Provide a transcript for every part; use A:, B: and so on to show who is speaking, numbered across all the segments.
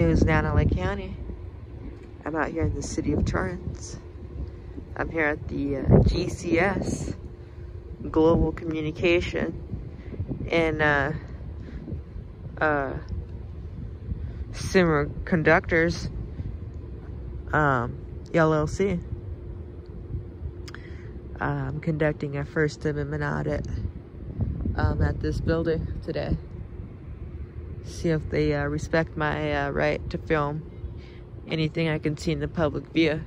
A: News in County. I'm out here in the city of Torrance. I'm here at the uh, GCS, Global Communication, and uh, uh, Semiconductors um, LLC. I'm conducting a First Amendment audit um, at this building today. See if they uh, respect my uh, right to film anything I can see in the public view.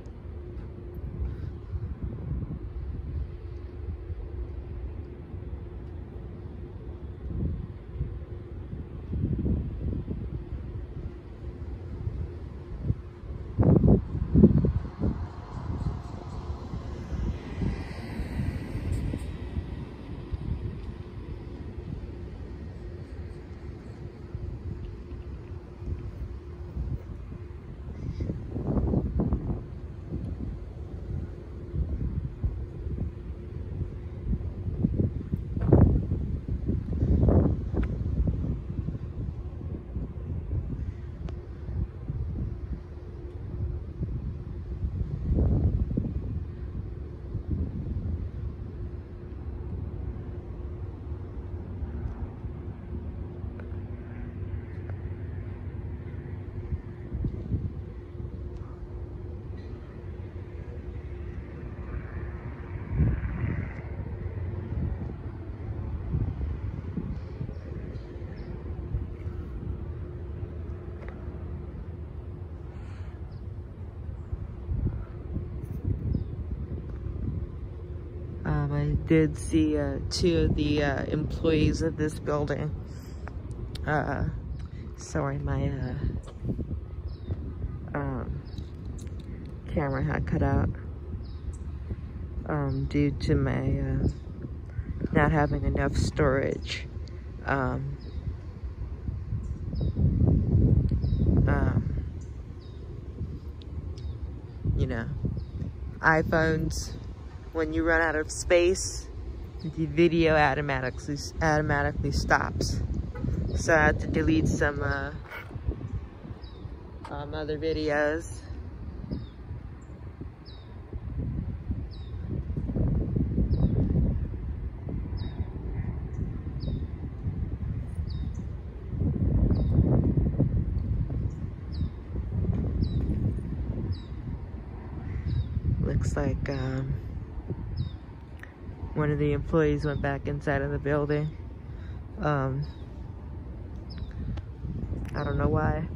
A: Um, I did see uh, two of the uh, employees of this building. Uh, sorry, my uh, um, camera had cut out um, due to my uh, not having enough storage. Um, um, you know, iPhones when you run out of space, the video automatically automatically stops. So I had to delete some uh, um, other videos. Looks like um, one of the employees went back inside of the building. Um, I don't know why.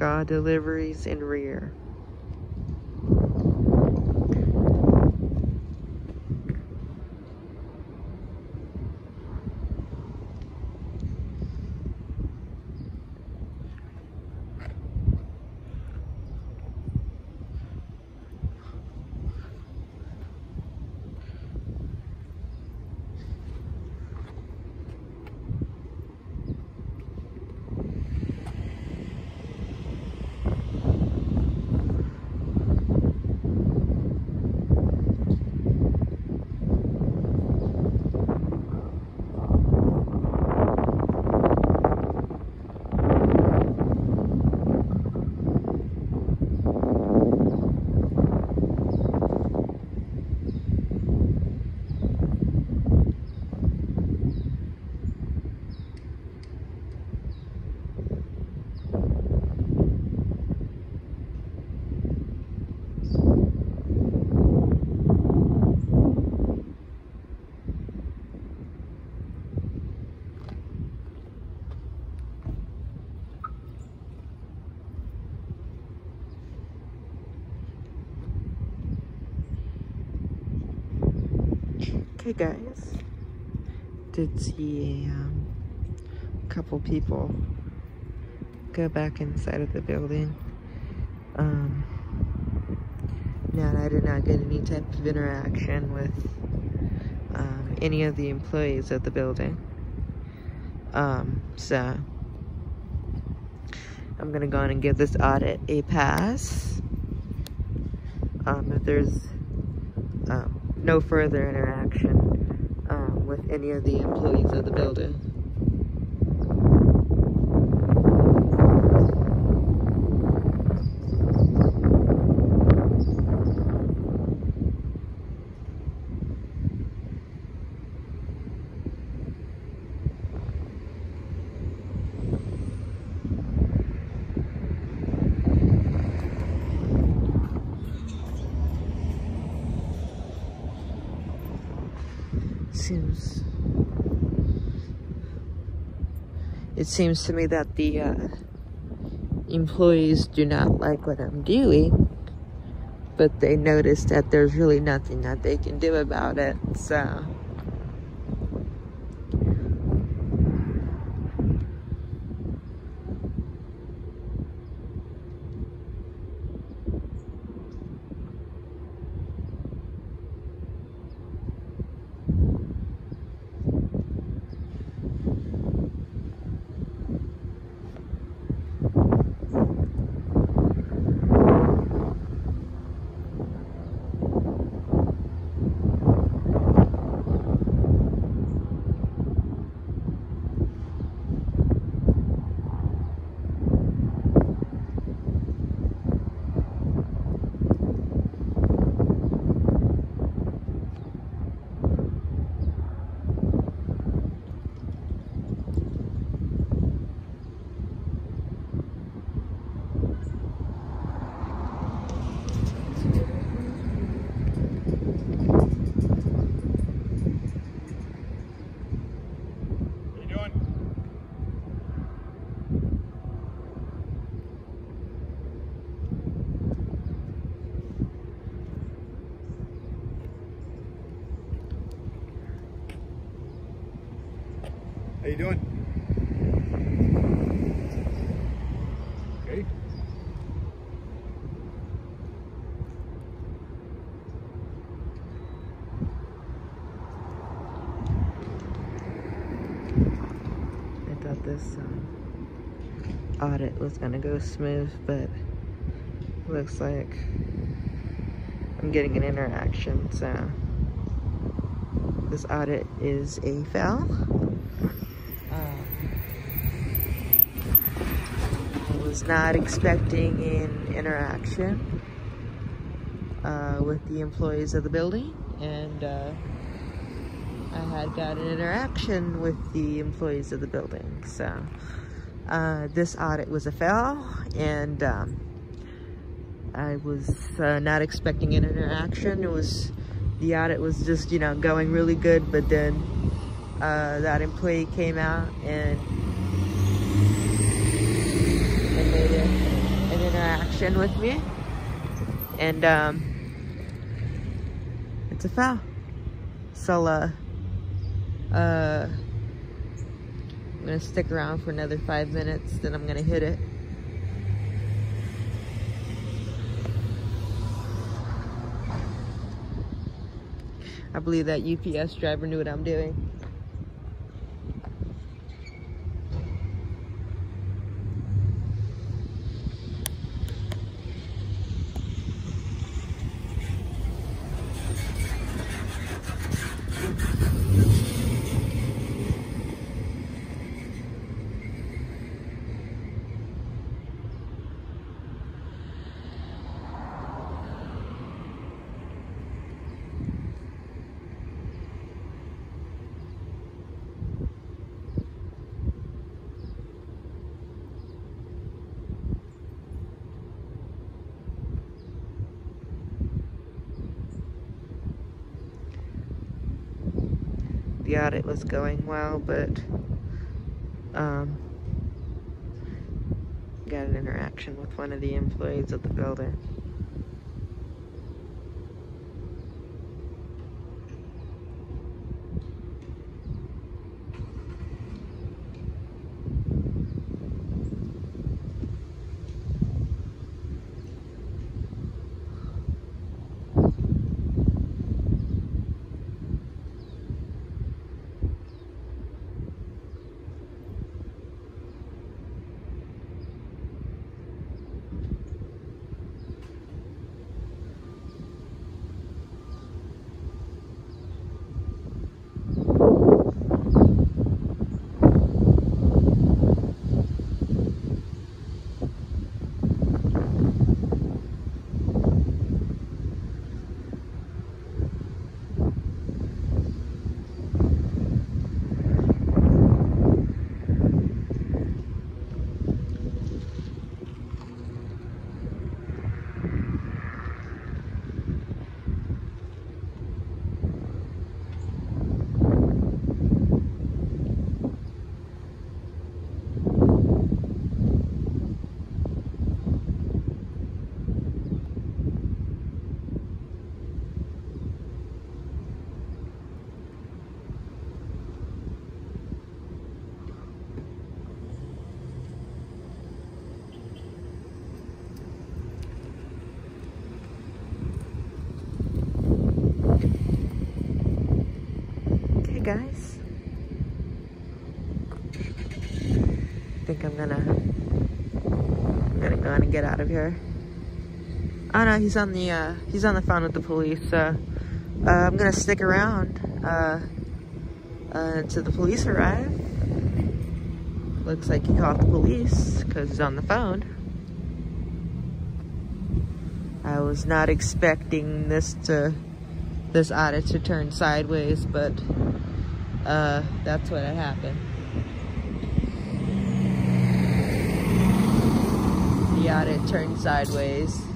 A: All deliveries in rear. Okay guys, did see a um, couple people go back inside of the building. Um, now I did not get any type of interaction with um, any of the employees of the building. Um, so I'm gonna go on and give this audit a pass. Um, if there's no further interaction um, with any of the employees of the building. Seems it seems to me that the uh, employees do not like what I'm doing, but they notice that there's really nothing that they can do about it. So.
B: How you doing? Okay.
A: I thought this um, audit was gonna go smooth, but looks like I'm getting an interaction, so this audit is a foul. Was not expecting an interaction uh, with the employees of the building and uh, I had got an interaction with the employees of the building. So uh, this audit was a fail and um, I was uh, not expecting an interaction. It was, the audit was just, you know, going really good, but then uh, that employee came out and later. interaction with me. And um, it's a foul. So uh, uh, I'm gonna stick around for another five minutes, then I'm gonna hit it. I believe that UPS driver knew what I'm doing. The it was going well, but um, got an interaction with one of the employees of the building. Okay, guys. I think I'm gonna I'm gonna go and get out of here. Oh no, he's on the uh, he's on the phone with the police. Uh, uh, I'm gonna stick around uh, uh, until the police arrive. Looks like he called the police because he's on the phone. I was not expecting this to this audit to turn sideways, but uh, that's what happened. The audit turned sideways.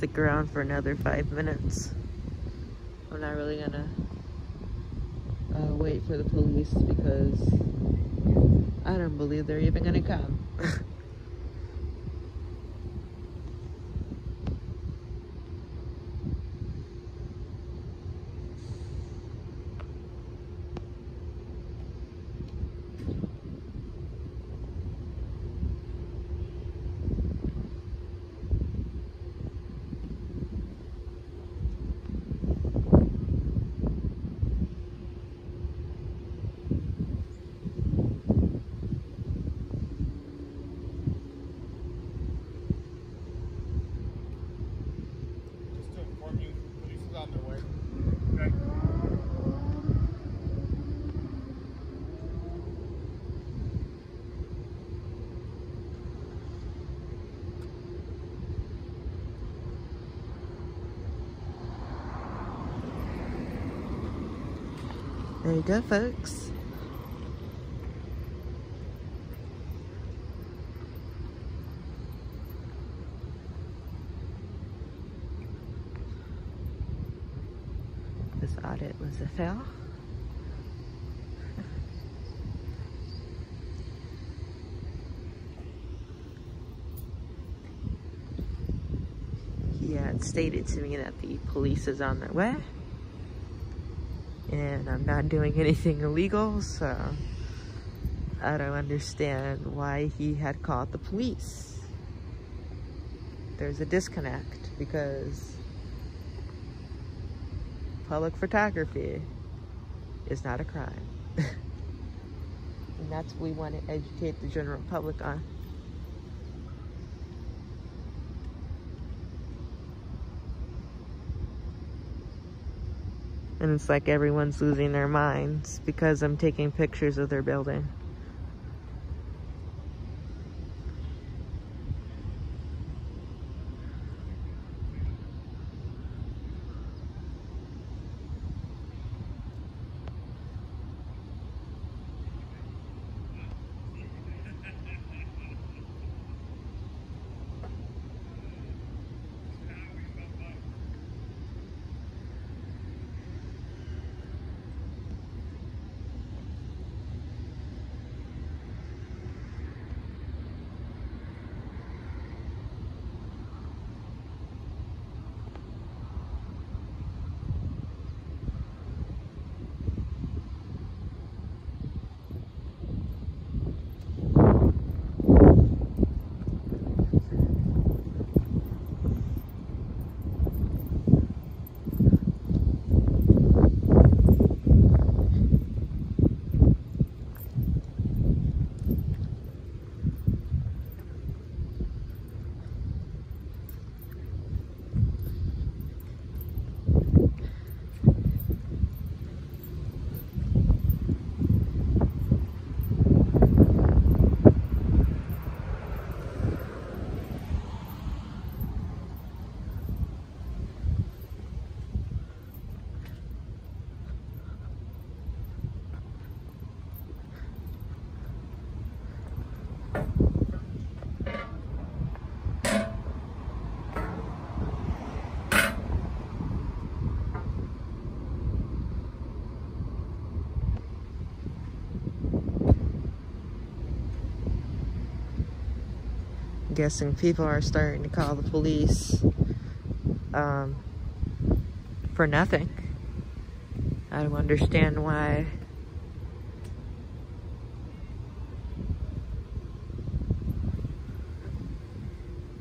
A: Stick around for another five minutes. I'm not really gonna uh, wait for the police because I don't believe they're even gonna come.
B: Just to inform you, police is on their way. Okay.
A: There you go, folks. This audit was a fail. He had stated to me that the police is on their way and I'm not doing anything illegal, so I don't understand why he had called the police. There's a disconnect because public photography is not a crime. and that's what we want to educate the general public on. And it's like everyone's losing their minds because I'm taking pictures of their building. Guessing people are starting to call the police um, for nothing. I don't understand why.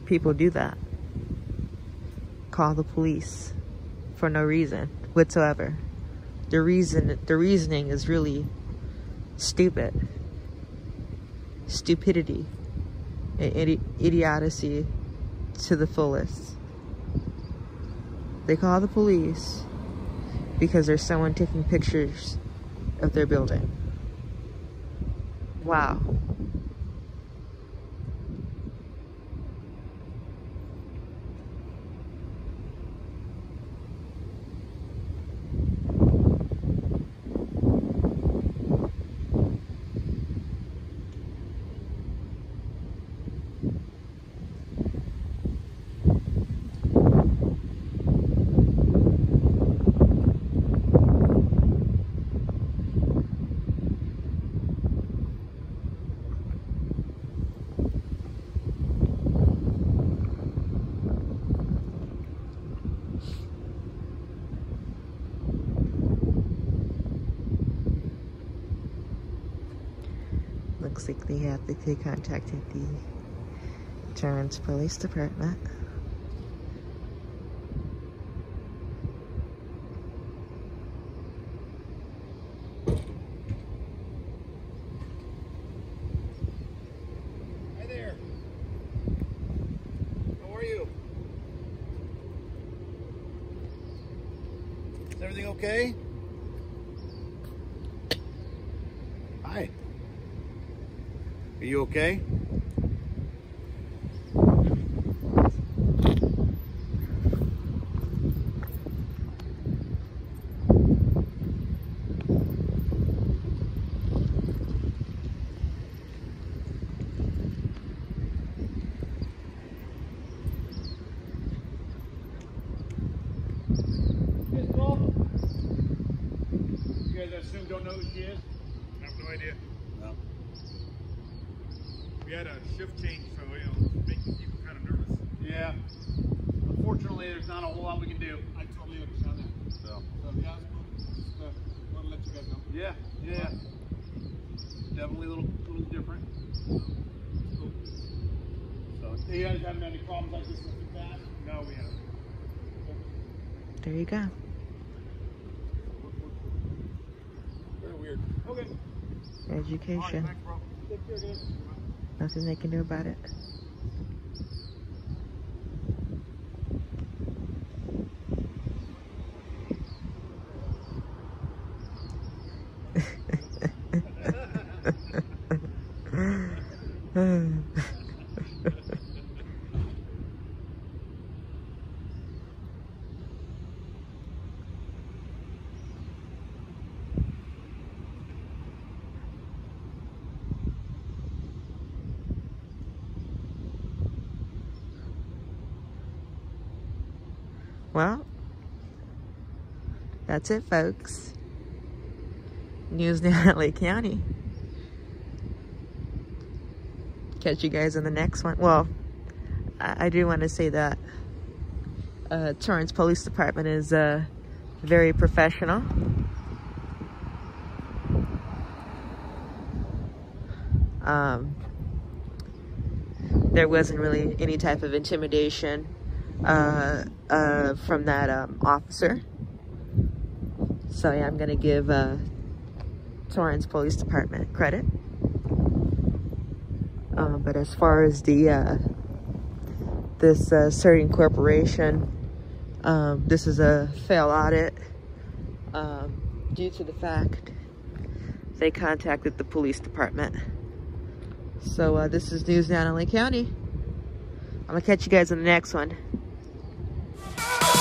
A: People do that. Call the police for no reason whatsoever. The reason, the reasoning is really stupid. Stupidity and idi- idiocy to the fullest. They call the police because there's someone taking pictures of their building. Wow. Like they they contacted the Torrance Police Department.
B: Hi there. How are you? Is everything okay? Hi. Are you okay? Miss Paul? You guys, I assume, don't know who she is?
C: I have no idea.
B: No.
C: We had a shift change, so you know, making people kind of nervous.
B: Yeah. Unfortunately, there's not a whole lot we can do.
C: I totally understand that.
B: So.
C: So yeah, just uh, want to let you guys know.
B: Yeah, yeah. Definitely a little, little different.
C: Cool.
B: So, you guys haven't had any problems like this in the past?
C: No, we haven't.
A: There you go.
C: Very weird. Okay.
B: All right,
A: Education.
B: thanks, bro. Take care, guys.
A: Nothing they can do about it. Well, that's it, folks. News now at L.A. County. Catch you guys in the next one. Well, I, I do want to say that uh, Torrance Police Department is uh, very professional. Um, there wasn't really any type of intimidation uh, uh, from that um, officer. So yeah, I'm gonna give uh, Torrance Police Department credit. Uh, but as far as the uh, this uh, Certain Corporation, um, this is a fail audit um, due to the fact they contacted the police department. So uh, this is news down in L.A. County. I'm gonna catch you guys in the next one. Oh!